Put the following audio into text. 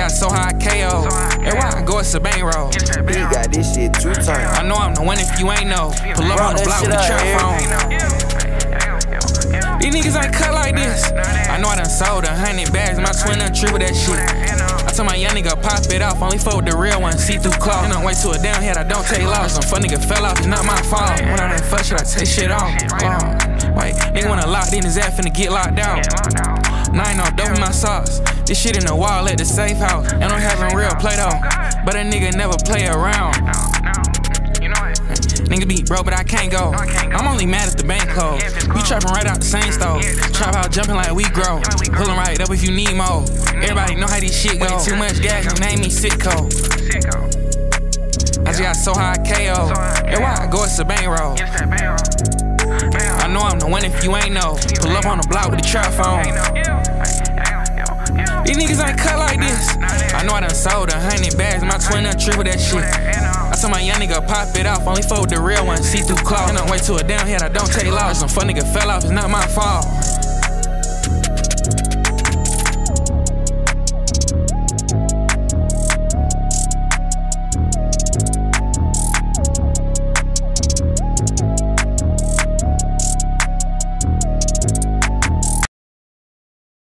got so high KO. Everywhere I go, it's a bankroll. He got this shit two times. I know I'm the one if you ain't know. Pull up on the block with the trap phone. These niggas ain't cut like this. I know I done sold a hundred bags, my twin done triple that shit. I told my young nigga pop it off, only fuck with the real one, see through cloth. And I'm way to a down head, I don't take loss. Some fuck nigga fell off, it's not my fault. When I done fuck shit, I take shit off. Uh, wait, nigga wanna lock in his ass finna get locked out. Nine off dope in my sauce. This shit in the wall at the safe house. And I'm having real play though. But a nigga never play around. Nigga be broke, but I can't go. I'm only mad at the bank closed. We trapping right out the same stove. Trap out jumping like we grow. Pullin' right up if you need more. Everybody know how this shit go. Too much gas, you name me sicko. I just got so high KO. Everywhere I go, it's a bankroll. I know I'm the one if you ain't know. Pull up on the block with the trap phone. These niggas ain't cut like this. I know I done sold a hundred bags, my twin done triple that shit. I told my young nigga pop it off, only with the real one, see through cloth. And I'm way to a down head, I don't take loss. Some fun nigga fell off, it's not my fault.